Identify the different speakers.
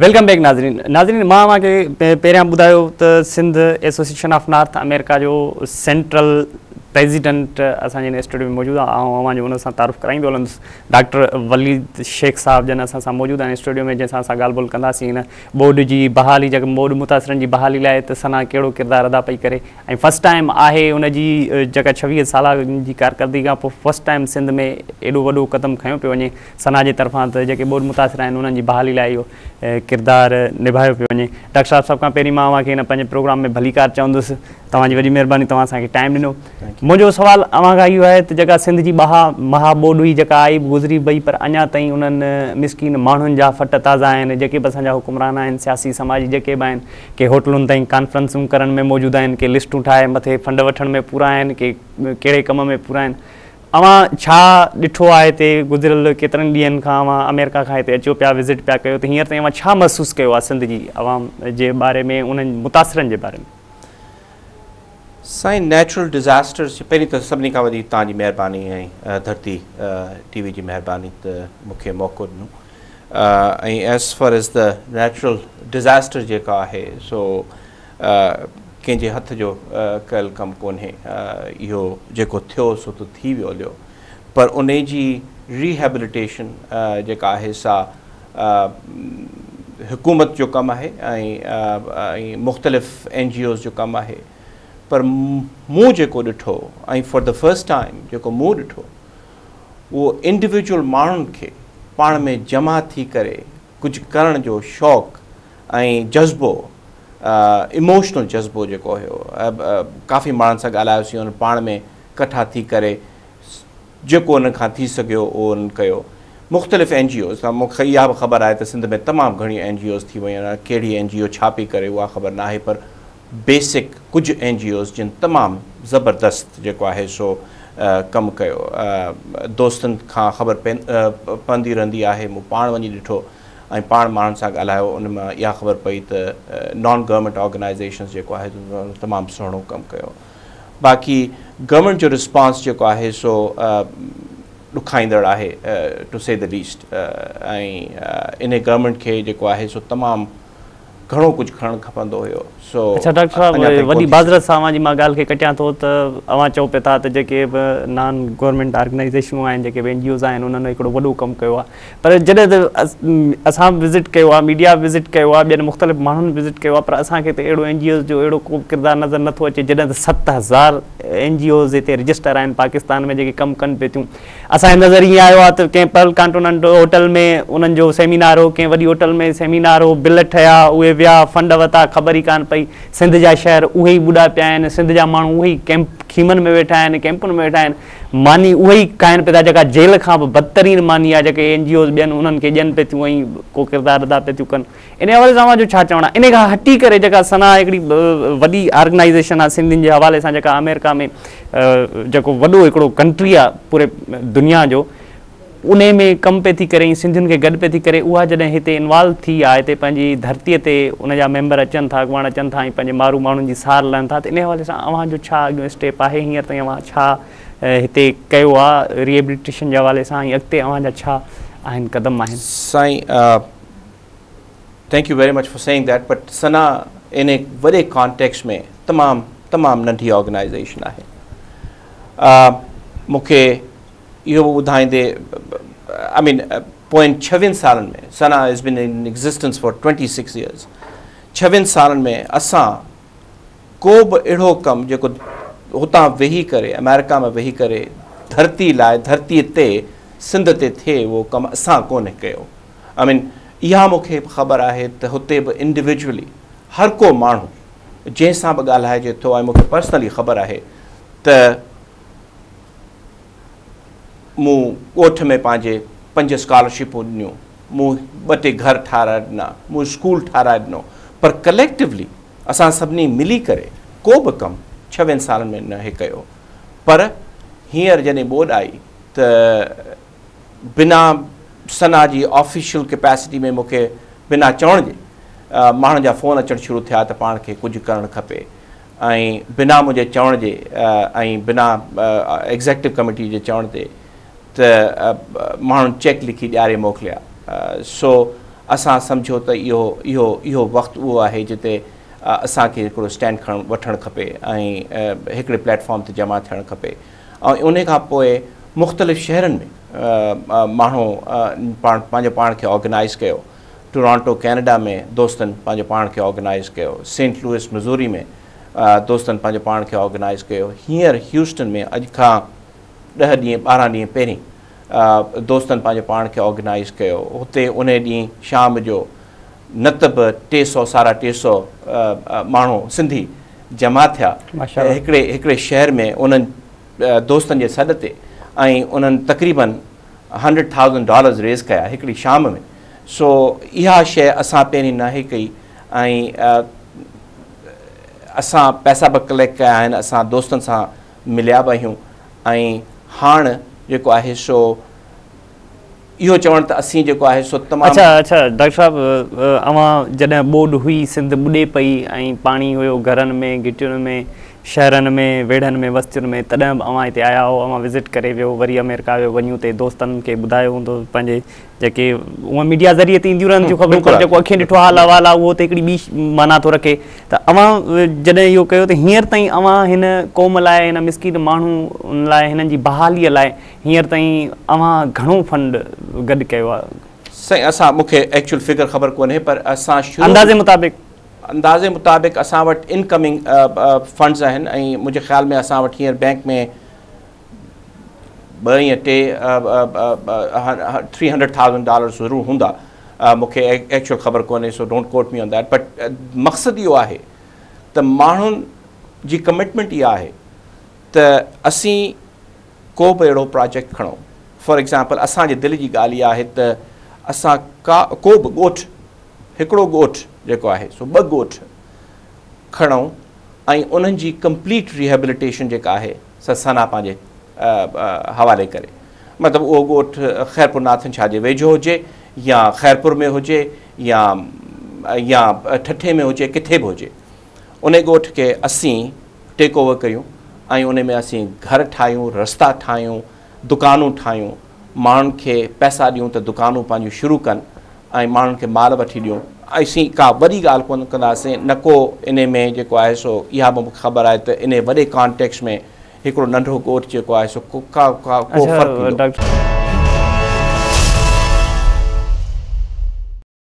Speaker 1: welcome back नाज़रीन नाज़रीन मां के पहिरियां ॿुधायो तो Sindh association of North America जो सेंट्रल प्रेसिडेंट uh, असांजे हिन स्टूडियो में मौजूदु आहे ऐं हुन सां तारीफ़ु कराईंदो हलंदुसि डॉक्टर वलीद शेख साहिबु जन असां सां मौजूदु आहिनि स्टूडियो में जंहिंसां असां ॻाल्हि ॿोल कंदासीं हिन ॿोॾि जी बहाली जेका बोर्ड मुतासिरनि जी बहाली लाइ त सना कहिड़ो किरदारु अदा पई करे ऐं फस्ट टाइम आहे हुनजी जेका छवीह साल जी कारकर्दगा पोइ फस्ट टाइम सिंध में एॾो वॾो क़दम खयों पियो वञे सना जे तरफ़ां त जेके बोर्ड मुतासिर आहिनि जी बहाली लाइ इहो किरदारु निभायो पियो वञे डॉक्टर साहिबु सभु खां पहिरीं मां हिन पंहिंजे प्रोग्राम में भलीकार तव्हांजी वॾी महिरबानी तव्हां असांखे टाइम ॾिनो मुंहिंजो सुवालु अवां खां इहो आहे त जेका सिंध जी महा महाबोड हुई जेका आई गुज़री वई पर अञा ताईं उन्हनि मिसकिन माण्हुनि जा फट ताज़ा आहिनि जेके बि असांजा हुकुमरान आहिनि सियासी समाज जेके बि आहिनि के होटलुनि ताईं कॉन्फ्रेंस करण में मौजूदु आहिनि की लिस्टूं ठाहे मथे फंड वठण में पूरा आहिनि के कहिड़े कम में पूरा आहिनि अवां छा ॾिठो आहे हिते गुज़िरियल केतिरनि ॾींहंनि खां अमेरिका खां हिते अचो पिया विज़िट पिया कयो त हींअर ताईं छा महसूसु कयो आहे सिंध जी आवाम जे बारे में उन्हनि मुतासिरनि जे बारे में
Speaker 2: साईं नेचुरल डिज़ास्टर्स पहिरीं त सभिनी खां वॾी तव्हांजी महिरबानी ऐं धरती टी वी जी महिरबानी त मूंखे मौक़ो ॾिनो ऐं as far as the natural disaster जेका आहे सो कंहिंजे हथ जो कयल कमु कोन्हे इहो जेको थियो सो त थी वियो हलियो पर उन जी रीहेबिलिटेशन जेका आहे सा हुकूमत जो कमु आहे ऐं मुख़्तलिफ़ एन जी ओज़ जो कमु आहे पर मूं जेको ॾिठो ऐं फॉर द फस्ट टाइम जेको मूं ॾिठो उहो इंडिविजुअल माण्हुनि खे पाण में जमा थी करे कुझु करण जो शौक़ु ऐं जज़्बो इमोशनल जज़्बो जेको हुयो काफ़ी माण्हुनि सां ॻाल्हायोसीं उन पाण में कठा थी करे जेको खां थी सघियो उहो उन कयो मुख़्तलिफ़ एन जी ओस सां मूंखे इहा बि ख़बर आहे त सिंध में तमामु घणियूं एन जी ओस थी वियूं आहिनि कहिड़ी एन जी ओ छा पई करे उहा ख़बर न आहे पर बेसिक कुझु एन जी ओस जिन तमामु ज़बरदस्त जेको आहे सो कमु कयो दोस्तनि खां ख़बर पवंदी रहंदी आहे मूं पाण वञी ॾिठो ऐं पाण माण्हुनि सां ॻाल्हायो उन मां इहा ख़बर पई त नॉन गवर्नमेंट ऑर्गनाइज़ेशन जेको आहे तमामु सुहिणो कमु कयो बाक़ी गवर्नमेंट जो रिस्पॉन्स जेको आहे सो ॾुखाईंदड़ आहे टू से द लीस्ट ऐं इन गवर्नमेंट खे जेको आहे सो तमामु
Speaker 1: ઘણો કુછ ખણ ખપંદ હોયો સો અચ્છા ડોક્ટર સાહેબ વળી બજાર સાવાજી માં ગાલ કે કટયા તો અવા ચો પતા કે નાન ગવર્નમેન્ટ ઓર્ગેનાઇ ゼ શન આય જે કે વેનજીસ આય انہનો એકડો વડો કામ કયો પર જડે અસામ વિઝિટ કયો મીડિયા વિઝિટ કયો બિન مختلف માન વિઝિટ કયો પર આસા કે એડો એનજીઓસ જો એડો કો کردار نظر ન થા છે જડે 7000 एन जी ओज इतने रजिस्टर आज पाकिस्तान में जी कम कन पे थियूं असांजे नज़र ये आयो आहे त कंहिं पल होटल में उन्हनि सेमिनार हो कें वही होटल में सेमिनार हो बिल ठाया उ फंड वा ख़बर ही कान पई सिंध जहा शहर उ बुढ़ा पिया आहिनि सिंध जहा मू उ कैंप खीमन में वेठा आहिनि कैंपुनि में वेठा आहिनि मानी उ कायन पे था जेल का बि बदतरीन मानी आहे जेके एन जी ओज बन उन्हनि दियन पे थी थियूं को किरदार अदा पे थी कन इन हवा से छा चवण इन हटी कर सना हिकिड़ी वॾी ऑर्गनाइज़ेशन आहे सिंधियुनि जे हवाले सां जेका अमेरिका जेको वॾो हिकिड़ो कंट्री आहे पूरे दुनिया जो उन में कमु पिया थी करे सिंधियुनि खे गॾु पई थी करे उहा जॾहिं हिते इन्वॉल्व थी आहे हिते पंहिंजी धरतीअ ते उनजा मेंबर अचनि था भॻवानु अचनि था ऐं पंहिंजे माण्हू माण्हुनि जी सार लहनि था त इन हवाले सां छा अॻियां स्टेप आहे हींअर तव्हां छा हिते कयो आहे रीएबिलिटेशन जे हवाले सां छा आहिनि कदम आहिनि
Speaker 2: तमामु नंढी ऑर्गनाइज़ेशन आहे मूंखे इहो ॿुधाईंदे आई मीन पोयनि छवीहनि सालनि में SANA is been in existence for twenty six years छवीहनि सालनि में असां को बि अहिड़ो कमु जेको हुतां वेही करे अमेरिका में वेही करे धरती लाइ धरतीअ ते सिंध ते थिए उहो कमु असां कोन कयो आई मीन इहा मूंखे ख़बर आहे त हुते बि इंडिविजुअली हर को माण्हू जंहिंसां बि ॻाल्हाइजे थो ऐं मूंखे पर्सनली ख़बर आहे त मूं ॻोठ में पंहिंजे पंज स्कॉलरशिपूं ॾिनियूं मूं ॿ टे घर ठाराए ॾिना मूं स्कूल ठाराए ॾिनो पर कलेक्टिवली असां सभिनी मिली करे को बि कमु छवीहनि सालनि में न हे कयो पर हींअर जॾहिं ॿोॾि आई त बिना सना जी ऑफिशियल कैपेसिटी में मूंखे बिना चवण जे माण्हुनि जा फ़ोन अचणु शुरू थिया त पाण खे कुझु करणु खपे ऐं बिना मुंहिंजे चवण जे ऐं बिना एग्ज़ेक्टिव कमिटी जे चवण जे त माण्हुनि चेक लिखी ॾियारे मोकिलिया सो असां सम्झो त इहो इहो इहो वक़्तु उहो आहे जिते असांखे हिकिड़ो स्टैंड खण वठणु खपे ऐं हिकिड़े प्लेटफॉर्म ते जमा थियणु खपे ऐं उनखां पोइ मुख़्तलिफ़ शहरनि में माण्हू पाण पंहिंजो पाण खे ऑर्गनाइज़ कयो टोरंटो कैनेडा में दोस्तनि पंहिंजे पाण खे ऑर्गेनाइज़ कयो सेंट लुइस मिज़ोरी में दोस्तनि पंहिंजे पाण खे ऑर्गेनाइज़ कयो हींअर ह्यूस्टन में अॼु खां ॾह ॾींहं ॿारहं ॾींहं पहिरीं दोस्तनि पंहिंजे पाण खे ऑर्गेनाइज़ कयो हुते उन ॾींहुं शाम जो नतब टे सौ साढा टे सौ माण्हू सिंधी जमा थिया हिकिड़े हिकिड़े शहर में उन्हनि दोस्तनि जे सॾ ते ऐं उन्हनि तक़रीबन हंड्रेड थाउज़ डॉलर्स रेज़ कया हिकिड़ी शाम में सो इहा शइ असां पहिरीं न ई कई ऐं असां पैसा बि कलेक्ट कया आहिनि असां दोस्तनि सां मिलिया बि आहियूं ऐं हाणे जेको आहे सो इहो चवणु त असीं जेको आहे सो तमामु
Speaker 1: अच्छा अच्छा डॉक्टर साहिबु अवां जॾहिं ॿोॾि हुई सिंध ॿुॾे पई ऐं पाणी हुयो घरनि में घिटियुनि में शहरनि में वेड़नि में वस्तियुनि में तॾहिं बि हिते आया आहियो अवां विज़िट करे वियो वरी अमेरिका वियो वञू त दोस्तनि खे ॿुधायो हूंदो पंहिंजे जेके उहा मीडिया ज़रिए ते ईंदियूं रहंदियूं ख़बरूं
Speaker 2: पवंदियूं
Speaker 1: जेको अखियुनि ॾिठो हाल अवालु आहे उहो त हिकिड़ी ॿी माना थो रखे तव्हां जॾहिं इहो कयो त हींअर ताईं अवां हिन क़ौम लाइ हिन मिस्किन माण्हू लाइ हिननि जी बहालीअ लाइ हींअर ताईं अवां घणो फ़ंड गॾु कयो आहे
Speaker 2: साईं असां मूंखे एक्चुअल फिक्रु ख़बर कोन्हे पर असां
Speaker 1: अंदाज़े मुताबिक़
Speaker 2: अंदाज़े मुताबिक़ असां वटि इनकमिंग फंड्स आहिनि ऐं मुंहिंजे ख़्याल में असां वटि हींअर बैंक में ॿ या टे थ्री हंड्रेड थाउज़ेंड डॉलर ज़रूरु हूंदा मूंखे एक्चुअल ख़बर कोन्हे so don't quote me on that but मक़सदु इहो आहे त माण्हुनि जी कमिटमेंट इहा आहे त असीं को बि अहिड़ो प्रोजेक्ट खणूं फॉर एग्ज़ाम्पल असांजे दिलि जी ॻाल्हि इहा आहे त असां का को बि ॻोठु हिकिड़ो ॻोठु जेको आहे सो ॿ ॻोठ खणऊं ऐं उन्हनि जी कंप्लीट रिहेबिलिटेशन जेका आहे ससाना पंहिंजे हवाले करे मतिलबु उहो ॻोठु नाथन छा जे वेझो हुजे या ख़ैरपुर में हुजे या या ठठे में हुजे किथे बि हुजे उन ॻोठ खे असीं टेक ओवर कयूं ऐं उन में असीं घर ठाहियूं रस्ता ठाहियूं दुकानूं ठाहियूं माण्हुनि खे पैसा ॾियूं त दुकानूं पंहिंजूं शुरू कनि ऐं माण्हुनि खे माल वठी ॾियूं असीं का वॾी ॻाल्हि कोन कंदासीं न को इन में जेको आहे सो इहा बि मूंखे ख़बर आहे त इन वॾे कॉन्टेक्स में हिकिड़ो नंढो ॻोठु जेको आहे सो को का का फ़र्क़ु